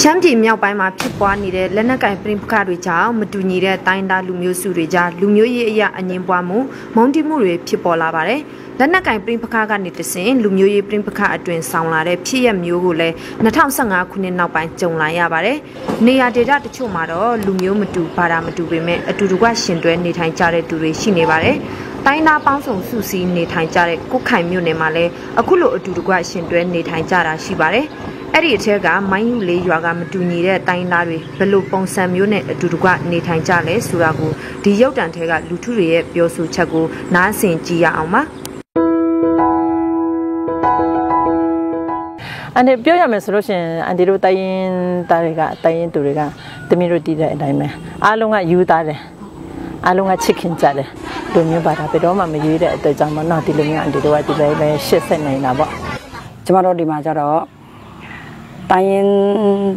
ရှမ်းပြည်မြောက်ပိုင်းမှာဖြစ်ပွားနေတဲ့လက်နက်ကင်ပြည်ပခါတွေကြောင့်မတူညီတဲ့တိုင်းသားလူမျိုးစုတွေကြားလူမျိုးရေးအရာအငင်းပွားမှုမုန်းတိမှုတွေဖြစ်ပေါ်လာပါတယ်။လက်နက်ကင်ပြည်ပခါကနေတဆင်လူမျိုးရေးပြည်ပခါအတွင်ဆောင်လာတဲ့ဖြစ်ရမျိုးကိုလည်း2015ခုနှစ်နောက်ပိုင်းကြုံလာရပါတယ်။နေရာဒေသတချို့မှာတော့လူမျိုးမတူဘာသာမတူပေမဲ့အတူတူကရှင်တွဲနေထိုင်ကြတဲ့သူတွေရှိနေပါတယ်။တိုင်းသားပေါင်းစုံစုစည်းနေထိုင်ကြတဲ့ကုတ်ခိုင်မြို့နယ်မှာလည်းအခုလိုအတူတကွရှင်တွဲနေထိုင်ကြတာရှိပါတယ်။ အဲ့ဒီအထက်ကမိုင်းယူလေးရွာကမတူညီတဲ့တိုင်းသားတွေဘယ်လိုပုံစံမျိုးနဲ့အတူတကွနေထိုင်ကြလဲဆိုတာကိုဒီရုပ်တံထဲကလူထုတွေရဲ့ပြောဆိုချက်ကိုနားဆင်ကြည့်ရအောင်ပါအန်ဒီပြောရမယ်ဆိုလို့ရှိရင်အန်ဒီတို့တိုင်းရင်သားတွေကတိုင်းရင်သူတွေကတမီးတို့တည်တဲ့အတိုင်းပဲအားလုံးကယူသားတယ်အားလုံးကချစ်ခင်ကြတယ်လူမျိုးပါတာဘယ်တော့မှမရွေးတဲ့အတွက်ကြောင့်မနော်ဒီလိုမျိုးအန်ဒီတို့ကဒီလိုပဲရှစ်ဆက်နေတာပေါ့ကျမတို့ဒီမှာကျတော့ တိုင်းရင်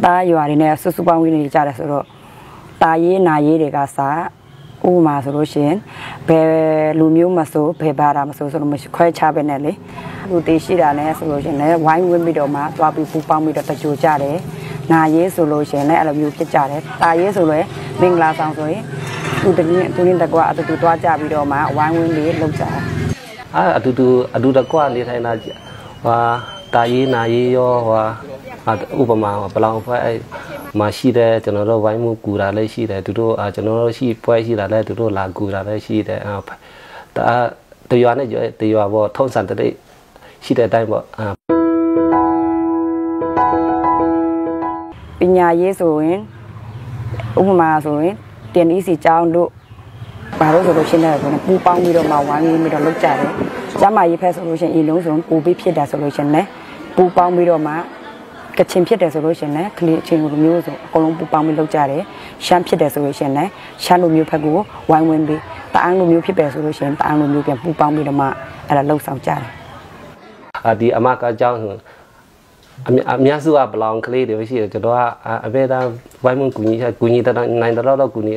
သားရွာတွေနဲ့ဆူဆူပေါင်းဝင်နေကြတယ်ဆိုတော့တာရေးနာရေးတွေကစားဥပမာဆိုလို့ရှိရင်ဘယ်လူမျိုးမဆိုဘယ်ဘာသာမဆိုဆိုလို့မခွဲခြားပဲနဲ့လေလူတေးရှိတာနဲ့ဆိုလို့ရှိရင်လည်းဝိုင်းဝန်းပြီးတော့မှသွားပြီးပူပေါင်းပြီးတော့တကြိုကြတယ်နာရေးဆိုလို့ရှိရင်လည်းအဲ့လိုမျိုးဖြစ်ကြတယ်တာရေးဆိုလည်းမင်္ဂလာဆောင်ဆိုရင်သူတည်းသူင်းတကွာအတူတူသွားကြပြီးတော့မှဝိုင်းဝန်းလေးလုပ်ကြတယ်အာအတူတူအတူတကွာနေထိုင်တာဟာတာရေးနာရေးရောဟာ ဥပမာဘလောင်ဖွဲ့အဲ့မှာရှိတယ်ကျွန်တော်တို့ဝိုင်းမှုကူတာလည်းရှိတယ်သူတို့အာကျွန်တော်တို့ရှိပွဲရှိတာလည်းသူတို့လာကူတာလည်းရှိတယ်အာဒါတရွာနဲ့တရွာပေါ့ထုံးစံတည်းရှိတဲ့အတိုင်းပေါ့အာပညာရေးဆိုရင်ဥပမာဆိုရင်တင်ဤစီကျောင်းတို့ဘာလို့ဆိုလို့ရှင်းတယ်ဆိုရင်ပူပေါင်းပြီးတော့မှဝိုင်းပြီးတော့လုပ်ကြတယ်ကျမရေးဖက်ဆိုလို့ရှရင်အလုံးစုံပူပြီးဖြစ်တာဆိုလို့ရှရင်လည်းပူပေါင်းပြီးတော့မှ ကချင်ဖြစ်တယ်ဆိုလို့ရှင်လည်းကလေးအချင်းလူမျိုးဆိုအကုန်လုံးပူပေါင်းပြီးလုပ်ကြတယ်ရှမ်းဖြစ်တယ်ဆိုလို့ရှင်လည်းရှမ်းလူမျိုးဘက်ကိုဝိုင်းဝန်းပြီးတအန်းလူမျိုးဖြစ်တယ်ဆိုလို့ရှင်တအန်းလူမျိုးပြန်ပူပေါင်းပြီးတော့မှအဲ့ဒါလှုပ်ဆောင်ကြတယ်အာဒီအမကအကြောင်းဆိုအများအများစုကဘလောင်ကလေးတွေရှိတယ်ကျွန်တော်ကအဘဲသားဝိုင်းမကူညီကူညီတဲ့နိုင်တော့တော့ကူညီ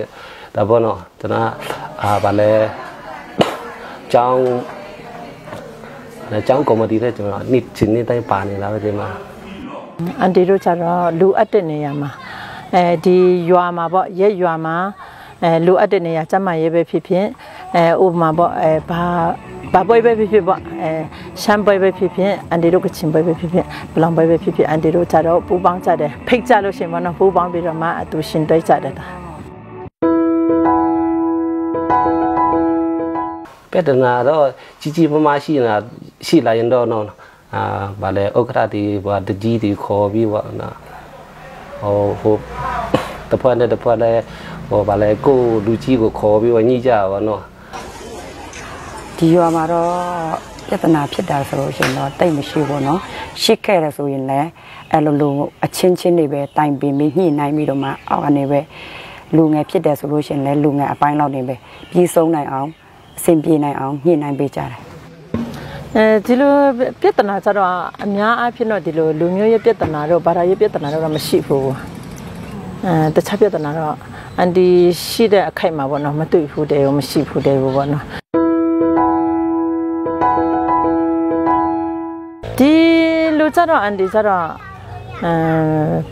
ဒါပေါ့နော်ကျွန်တော်အာဗာလဲကျောင်းကျောင်းကော်မတီတဲ့ကျွန်တော်နေ့ချင်းနေ့တိုင်းပါနေတာပဲဒီမှာ အန်တီတို့ကျတော့လူအပ်တဲ့နေရာမှာအဲဒီရွာမှာပေါ့ရက်ရွာမှာအဲလူအပ်တဲ့နေရာကျမရဲပဲဖြစ်ဖြစ်အဲဥပမာပေါ့အဲဘာဘာပွဲပဲဖြစ်ဖြစ်ပေါ့အဲရှမ်းပွဲပဲဖြစ်ဖြစ်အန်တီတို့ကချင်ပွဲပဲဖြစ်ဖြစ်ဘလောင်ပွဲပဲဖြစ်ဖြစ်အန်တီတို့ကျတော့ပူပေါင်းကြတယ်ဖိတ်ကြလို့ရှင်ပေါ့နော်ပူပေါင်းပြီးတော့မှအတူရှင်တွဲကြတယ်တာပြဿနာတော့ကြီးကြီးမားမားရှိနေတာရှိလာရင်တော့နော် အာဗာလဲဥက္ကဋ္ဌတီဘာတကြီးတီခေါ်ပြီးပေါ့နော်ဟိုဟိုတဖွဲ့နဲ့တဖွဲ့လဲဟိုဗာလဲကိုလူကြီးကိုခေါ်ပြီးတော့ညှိကြပါနော်ဒီရွာမှာတော့ပြဿနာဖြစ်တာဆိုလို့ရှိရင်တော့တိတ်မရှိဘူးเนาะရှိခဲ့ရဆိုရင်လည်းအဲ့လိုလိုအချင်းချင်းတွေပဲတိုင်ပင်ပြီးညှိနှိုင်းပြီးတော့မှအောက်ကနေပဲလူငယ်ဖြစ်တယ်ဆိုလို့ရှိရင်လည်းလူငယ်အပိုင်းလောက်နေပဲပြီးဆုံးနိုင်အောင်အဆင်ပြေနိုင်အောင်ညှိနှိုင်းပေးကြတယ် အဲဒီလိုပြဿနာကြတော့အများအားဖြင့်တော့ဒီလိုလူမျိုးရေးပြဿနာတော့ဘာသာရေးပြဿနာတော့မရှိဘူးအဲတခြားပြဿနာတော့အန်ဒီရှိတဲ့အခိုက်မှာပေါ့နော်မတွေ့ဘူးတယ်ရောမရှိဘူးတယ်ဘောပေါ့နော်ဒီလူကြတော့အန်ဒီကြတော့အဲ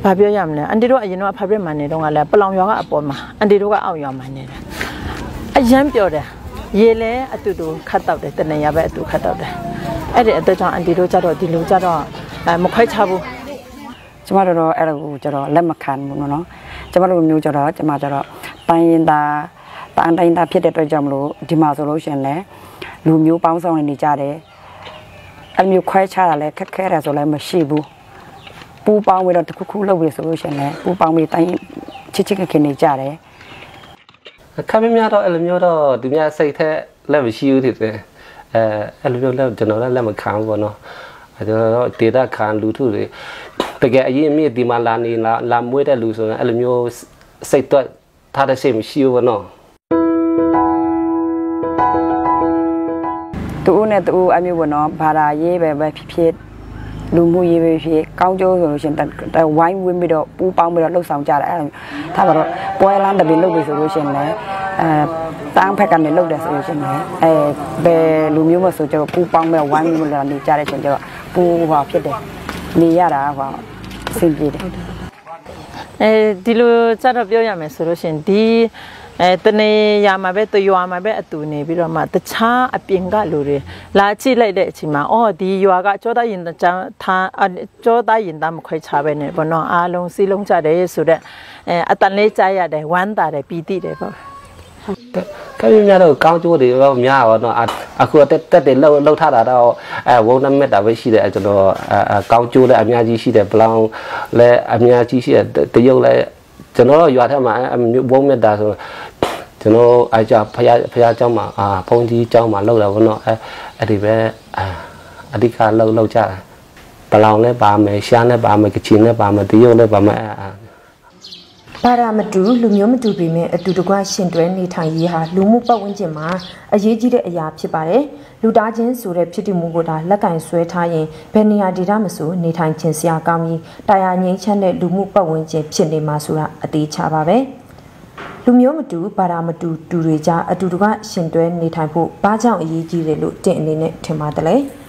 ဘာပြောရမလဲအန်ဒီတို့အရင်တော့ဖာဘရစ်မန်နေတော့ကလည်းပလောင်ရွာကအပေါ်မှာအန်ဒီတို့ကအောက်ရွာမှာနေတယ်အရန်ပြောတယ်ရေလဲအတူတူခတ်တော့တယ်တနေရပဲအတူခတ်တော့တယ် အဲ့ဒီအတွက်ကြောင့်အန်တီတို့ကြတော့ဒီလိုကြတော့အဲမခွဲခြားဘူးကျမတို့တော့အဲ့လိုကြတော့လက်မခံဘူးနော်ကျမတို့မျိုးကြတော့ကျမကြတော့တိုင်းရင်သားတန်တိုင်းသားဖြစ်တဲ့အတွက်ကြောင့်မလို့ဒီမှာဆိုလို့ရှင်လဲလူမျိုးပေါင်းဆောင်နေကြတယ်အဲ့မျိုးခွဲခြားတာလဲခက်ခဲတယ်ဆိုလဲမရှိဘူးပူပေါင်းပြီးတော့တခုခုလုပ်ပြီးဆိုလို့ရှင်လဲပူပေါင်းပြီးတိုင်းချစ်ချစ်ခင်ခင်နေကြတယ်ခမင်းများတော့အဲ့လိုမျိုးတော့သူများစိတ်แท้လက်မရှိဘူးတဲ့ အဲအဲ့လိုမျိုးလက်ကျွန်တော်လည်းလက်မခံဘူးပေါ့နော်အဲကျွန်တော်ဒေတာခံလူထုတွေတကယ်အရင်အမြင့်ဒီမှာလာနေလာလာမွေးတဲ့လူဆိုရင်အဲ့လိုမျိုးစိတ်တော့ထားတဲ့စိတ်မရှိဘူးပေါ့နော်တူဦးနဲ့တူဦးအမျိုးပေါ့နော်ဘာသာရေးပဲပဲဖြစ်ဖြစ်လူမှုရေးပဲဖြစ်ကောင်းကျိုးဆိုလို့ရှင်ဝိုင်းဝင်းပြီးတော့ပူပေါင်းပြီးတော့လှုပ်ဆောင်ကြတယ်အဲ့လိုထားပါတော့ပွဲလမ်းတပင်လုပ်ပြီးဆိုလို့ရှင်လည်းအဲ တန်းဖက်ကနေလုပ်တယ်ဆိုလို့ရှင်လည်းအဲဘယ်လူမျိုးမဆိုကျတော့ပူပေါင်းပြီးဝိုင်းပြီးတော့နေကြတဲ့ချိန်ကျတော့ပူဟောဖြစ်တယ်နေရတာဟောအဆင်ပြေတယ်အဲဒီလိုစတော့ပြောရမယ်ဆိုလို့ရှိရင်ဒီအဲတနေရမှာပဲတရွာမှာပဲအတူနေပြီးတော့မှတခြားအပြင်ကလူတွေလာကြည့်လိုက်တဲ့အချိန်မှာအော်ဒီရွာကကြောသားရင်တန်းထားကြောသားရင်သားမခွဲချပဲနဲ့ဘောနော်အားလုံးစီးလုံးကြတယ်ဆိုတော့အဲအတန်လေးကြားရတယ်ဝမ်းသာတယ်ပီတိတယ်ပေါ့ ကဲများတော့ကောင်းကျိုးတွေတော့များပါတော့အခုတက်တက်တွေလှုပ်လှုပ်ထတာတော့အဲဝုန်းနမက်တာပဲရှိတယ်ကျွန်တော်အဲကောင်းကျိုးလည်းအများကြီးရှိတယ်ဘလောင်လည်းအများကြီးရှိတယ်တရုတ်လည်းကျွန်တော်တို့ရွာထက်မှာဝုန်းမြတ်တာဆိုကျွန်တော်အားကြဖះဖះเจ้าမှာအာဘုန်းကြီးเจ้าမှာလှုပ်တာဘောနော်အဲအဲ့ဒီပဲအာအဓိကလှုပ်လှုပ်ကြတာဘလောင်လည်းပါမယ်ရှားလည်းပါမယ်ကချင်လည်းပါမယ်တရုတ်လည်းပါမယ်အဲ ဘာသာမတူလူမျိုးမတူပေမဲ့အတူတကွရှင်တွဲနေထိုင်ရေးဟာလူမှုပတ်ဝန်းကျင်မှာအရေးကြီးတဲ့အရာဖြစ်ပါတယ်။လူသားချင်းဆိုတဲ့ဖြစ်တည်မှုကိုဒါလက်ကင်ဆွဲထားရင်ဘယ်နေရာဒေသမဆိုနေထိုင်ခြင်းစရာကောင်းပြီးတာယာငြိမ်းချမ်းတဲ့လူမှုပတ်ဝန်းကျင်ဖြစ်နေမှာဆိုတာအသေးချပါပဲ။လူမျိုးမတူဘာသာမတူတူတွေကြားအတူတကွရှင်တွဲနေထိုင်ဖို့ဘာကြောင့်အရေးကြီးတယ်လို့တင်အနေနဲ့ထင်ပါတယ်။